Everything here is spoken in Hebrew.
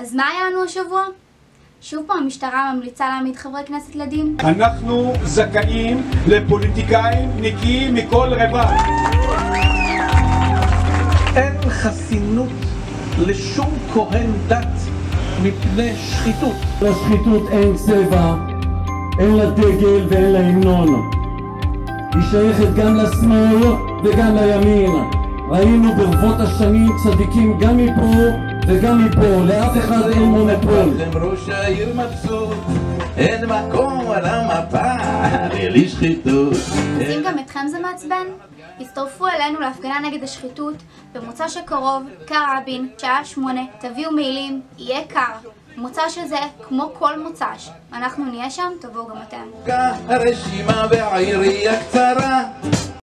אז מה היה לנו השבוע? שוב פעם המשטרה ממליצה להעמיד חברי כנסת לדין? אנחנו זכאים לפוליטיקאים נקיים מכל רבב. אין חסינות לשום כהן דת מפני שחיתות. לשחיתות אין צבע, אין לה דגל ואין לה המנון. היא שייכת גם לשמאל וגם לימין. ראינו ברבות השנים צדיקים גם מפה וגם מפה, לאף אחד אין מונופול. ראש העיר מבסוט, אין מקום על המפה לשחיתות. אז אם גם אתכם זה מעצבן, הצטרפו אלינו להפגנה נגד השחיתות במוצא שקרוב, כיכר רבין, שעה שמונה, תביאו מעילים, יהיה קר. מוצא שזה כמו כל מוצ"ש. אנחנו נהיה שם, תבואו גם אתם. הרשימה והעירייה קצרה